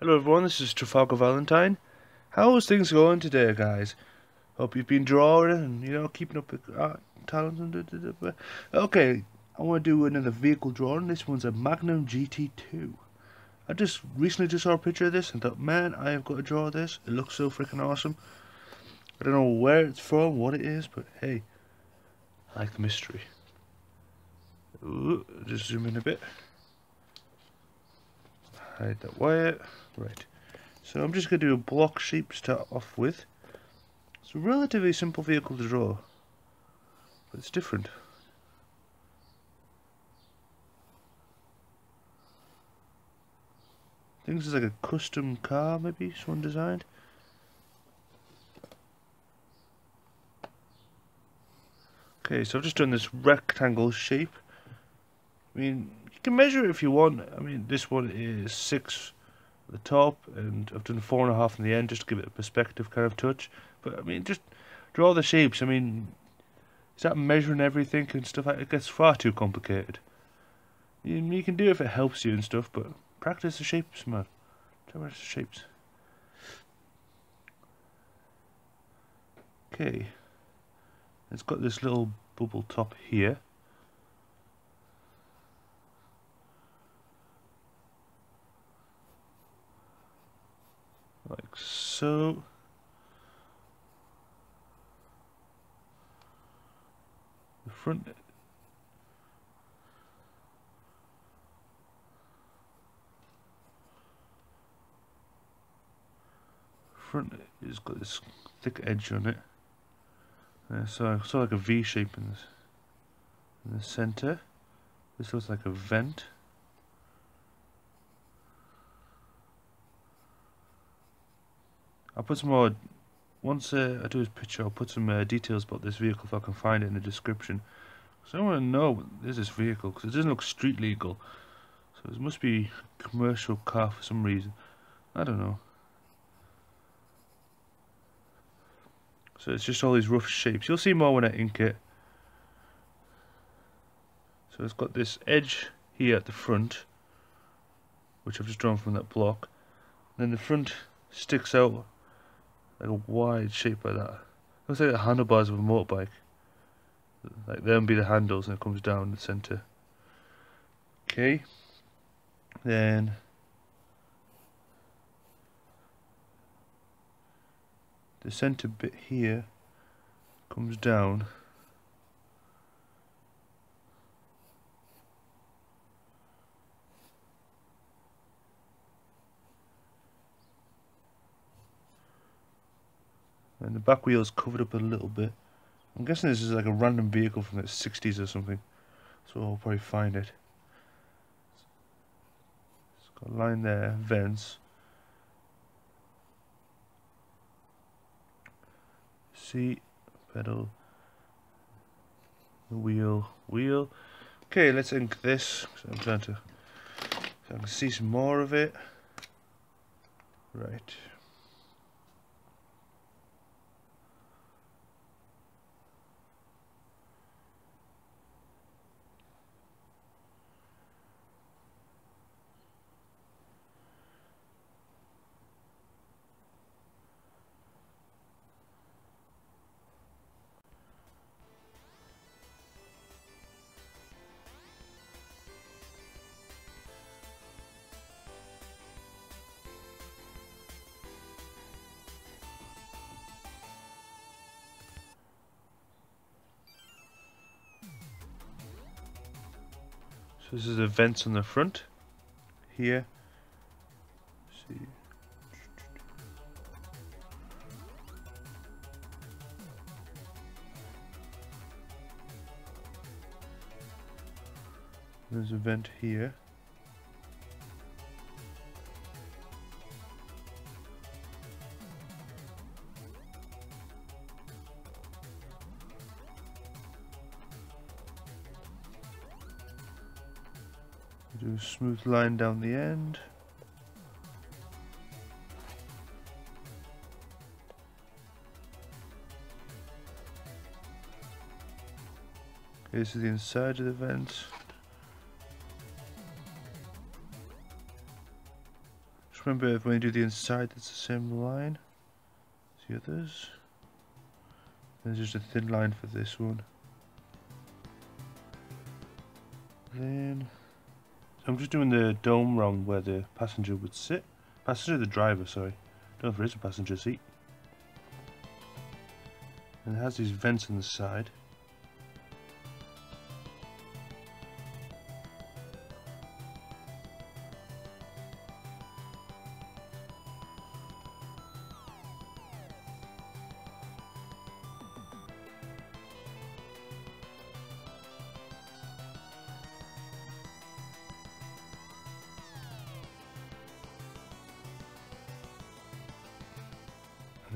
Hello everyone, this is Travalgar Vallertine. How's things going today, guys? Hope you've been drawing and, you know, keeping up with art talent. And da, da, da, okay, I want to do another vehicle drawing. This one's a Magnum GT2. I just recently just saw a picture of this and thought, man, I have got to draw this. It looks so freaking awesome. I don't know where it's from, what it is, but hey, I like the mystery. Ooh, just zoom in a bit. Hide that wire. Right. So I'm just going to do a block shape to start off with. It's a relatively simple vehicle to draw, but it's different. I think this is like a custom car, maybe someone designed. Okay, so I've just done this rectangle shape. I mean, you can measure it if you want. I mean, this one is six at the top, and I've done four and a half in the end just to give it a perspective kind of touch. But I mean, just draw the shapes. I mean, is that measuring everything and stuff? It gets far too complicated. You, you can do it if it helps you and stuff, but practice the shapes, man. Practice the shapes. Okay. It's got this little bubble top here. Like so. The front front has got this thick edge on it. Uh, so sort of like a V shape in this in the center. This looks like a vent. I'll put some more once uh, I do this picture. I'll put some uh, details about this vehicle if I can find it in the description. So I want to know what is this vehicle because it doesn't look street legal. So it must be a commercial car for some reason. I don't know. So it's just all these rough shapes. You'll see more when I ink it. So it's got this edge here at the front, which I've just drawn from that block. then the front sticks out like a wide shape like that. Looks like the handlebars of a motorbike. Like them be the handles and it comes down the centre. Okay. Then the center bit here comes down and the back wheel is covered up a little bit I'm guessing this is like a random vehicle from the 60s or something so I'll probably find it it's got a line there, vents seat, pedal, the wheel, wheel. Okay, let's ink this. So I'm trying to, so I can see some more of it. Right. So this is the vents on the front here. See. There's a vent here. Do a smooth line down the end. Okay, this is the inside of the vent. Just remember when you do the inside, it's the same line as the others. There's just a thin line for this one. Then I'm just doing the dome wrong where the passenger would sit. Passenger, the driver, sorry. Don't know if there is a passenger seat. And it has these vents on the side.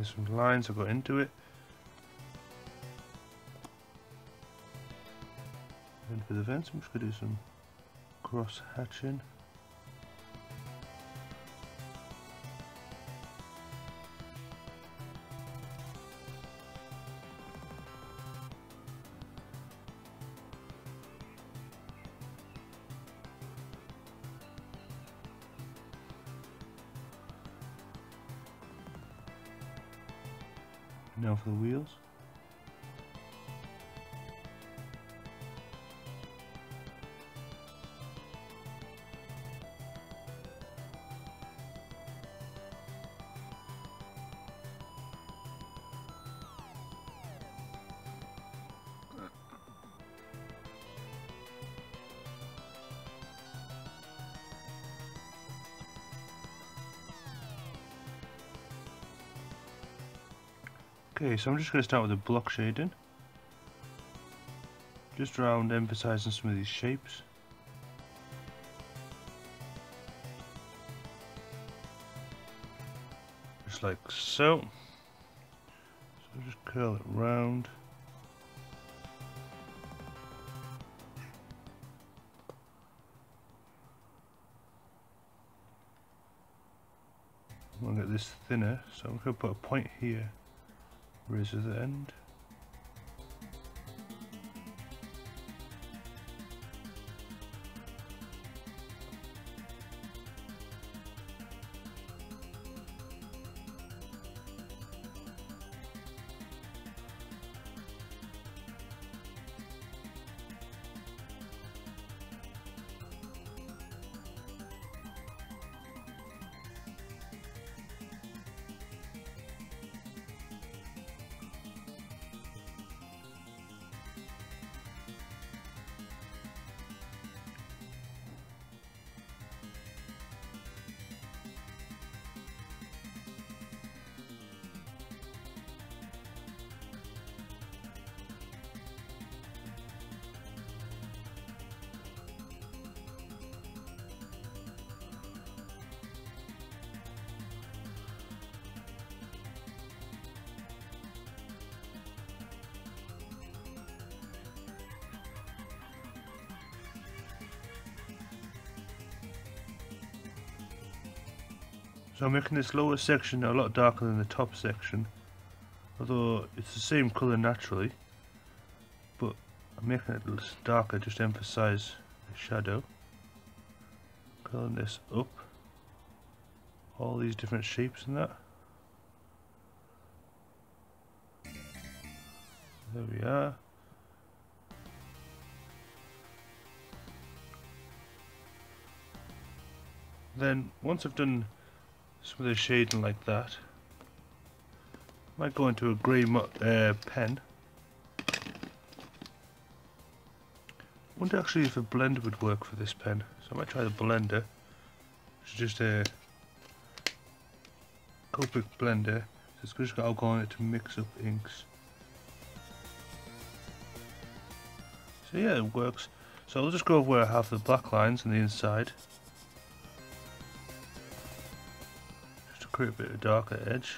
There's some lines that go into it. And for the vents, I'm just going to do some cross hatching. Now for the wheels. Okay, so I'm just going to start with the block shading. Just around emphasizing some of these shapes. Just like so. So just curl it round. To get this thinner, so I'm going to put a point here Raise at the end. So I'm making this lower section a lot darker than the top section. Although it's the same colour naturally. But I'm making it darker just to emphasise the shadow. Curling this up. All these different shapes and that. There we are. Then once I've done some of the shading like that. Might go into a grey uh, pen. wonder actually if a blender would work for this pen. So I might try the blender. It's just a Copic blender. So it's just got alcohol in it to mix up inks. So yeah, it works. So I'll just go over where I have the black lines on the inside. A bit of darker edge,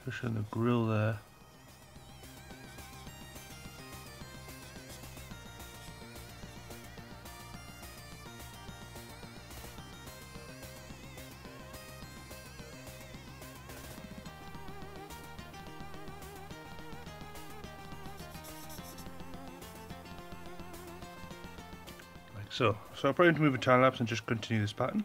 especially on the grill there. Like so. So I'll probably move a time lapse and just continue this pattern.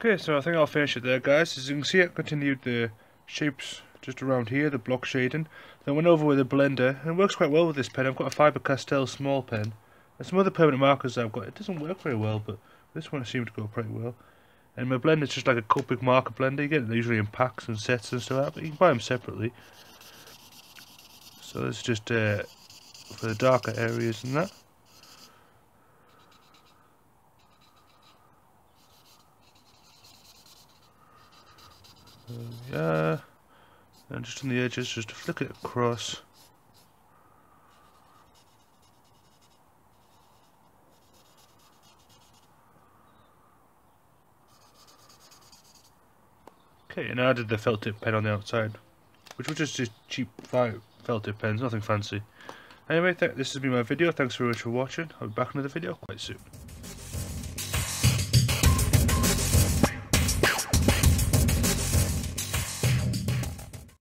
Okay, so I think I'll finish it there, guys. As you can see, I continued the shapes just around here, the block shading. Then went over with a blender, and it works quite well with this pen. I've got a Faber-Castell small pen. And some other permanent markers I've got. It doesn't work very well, but this one seemed to go pretty well. And my blender is just like a Copic marker blender. You get them usually in packs and sets and stuff but you can buy them separately. So this is just uh, for the darker areas and that. Yeah, and just on the edges, just to flick it across. Okay, and I added the felt tip pen on the outside, which was just a cheap felt tip pens, nothing fancy. Anyway, th this has been my video, thanks very much for watching, I'll be back in another video quite soon.